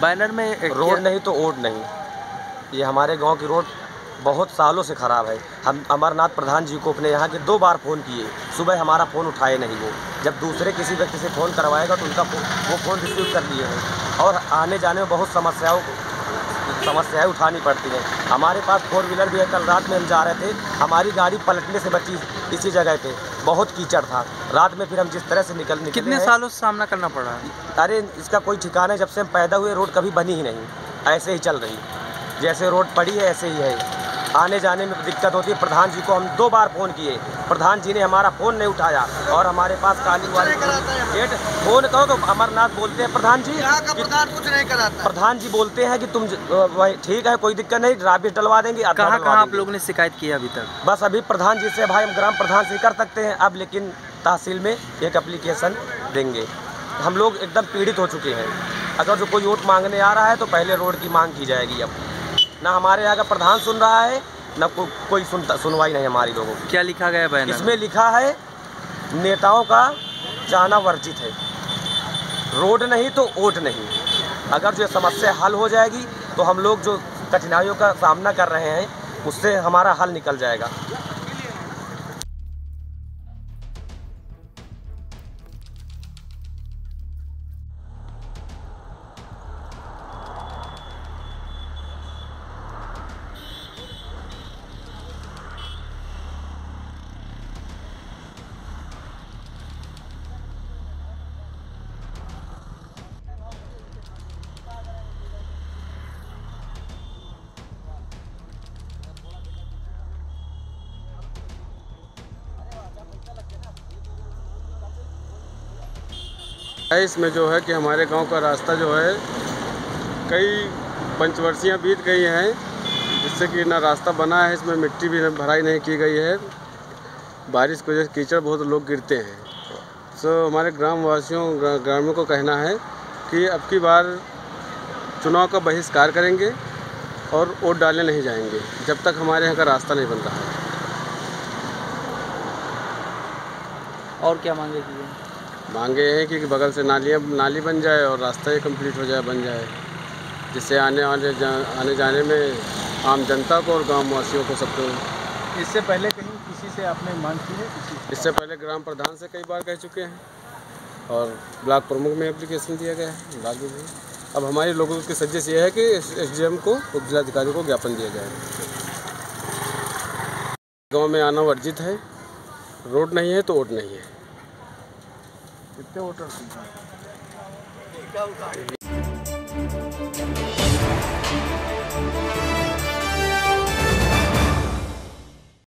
Banner में road नहीं तो ओड नहीं। ये हमारे गाँव की रोड बहुत सालों से ख़राब है। हम अमरनाथ प्रधान जी को अपने यहाँ के दो बार फ़ोन किए। सुबह हमारा फ़ोन उठाए नहीं वो। जब दूसरे किसी व्यक्ति से फ़ोन करवाएगा तो उनका फो- वो फ़ोन रिसीव कर लिए हैं। और आने जाने में बहुत समस्याओं समस्याएँ उठानी पड़ती हैं। हमारे पास फोर व्हीलर भी है। कल रात में हम जा रहे थे। हमारी गाड़ी पलटने से बची इसी जगह पे। बहुत कीचड़ था। रात में फिर हम जिस तरह से निकल निकले कितने सालों से सामना करना पड़? रहा है अरे इसका कोई ठिकाना है जब से हम पैदा हुए रोड कभी बनी ही नहीं। ऐसे ही चल रही। जैसे रोड पड़ी है ऐसे ही है। आने जाने में दिक्कत होती है। प्रधान जी को हम दो बार फ़ोन किए। प्रधान जी ने हमारा फ़ोन नहीं उठाया और हमारे पास काली वाली गेट फ़ोन करो तो अमरनाथ बोलते हैं। प्रधान जी प्रधान कुछ नहीं कराता। प्रधान जी बोलते हैं कि तुम ठीक है कोई दिक्कत नहीं राबिश डलवा देंगे कहाँ कहाँ आप लोगों ने शिकायत की है अभी तक? बस अभी प्रधान जी से भाई हम ग्राम प्रधान से ही कर सकते हैं अब लेकिन तहसील में एक अप्लीकेशन देंगे। हम लोग एकदम पीड़ित हो चुके हैं। अगर जो कोई वोट मांगने आ रहा है तो पहले रोड की मांग की जाएगी अब। ना हमारे यहाँ का प्रधान सुन रहा है ना को, कोई सुनता सुनवाई नहीं हमारी लोगों की। क्या लिखा गया है बैनर इसमें लिखा है नेताओं का जाना वर्जित है। रोड नहीं तो वोट नहीं। अगर जो समस्या हल हो जाएगी तो हम लोग जो कठिनाइयों का सामना कर रहे हैं उससे हमारा हल निकल जाएगा। इसमें जो है कि हमारे गाँव का रास्ता जो है, कई पंचवर्षियाँ बीत गई हैं, जिससे कि ना रास्ता बना है, इसमें मिट्टी भी भराई नहीं की गई है। बारिश की वजह से कीचड़ बहुत लोग गिरते हैं। सो हमारे ग्रामवासियों ग्रामीणों को कहना है कि अब की बार चुनाव का बहिष्कार करेंगे और वोट डालने नहीं जाएँगे, जब तक हमारे यहाँ का रास्ता नहीं बन रहा है। और क्या मांगे की मांगे हैं कि बगल से नालियाँ नाली बन जाए और रास्ता ही कंप्लीट हो जाए बन जाए। जिससे आने वाले जा, आने जाने में आम जनता को और गाँव वासियों को सबको। इससे पहले कहीं किसी से आपने मांग की है? किसी इससे पहले ग्राम प्रधान से कई बार कह चुके हैं और ब्लॉक प्रमुख में एप्लीकेशन दिया गया है। ब्लॉक में भी अब हमारे लोगों की सजेस्ट ये है कि एस को उप जिलाधिकारी को ज्ञापन दिया जाए। गाँव में आना वर्जित है। रोड नहीं है तो वोट नहीं है। कितने वोटर थे?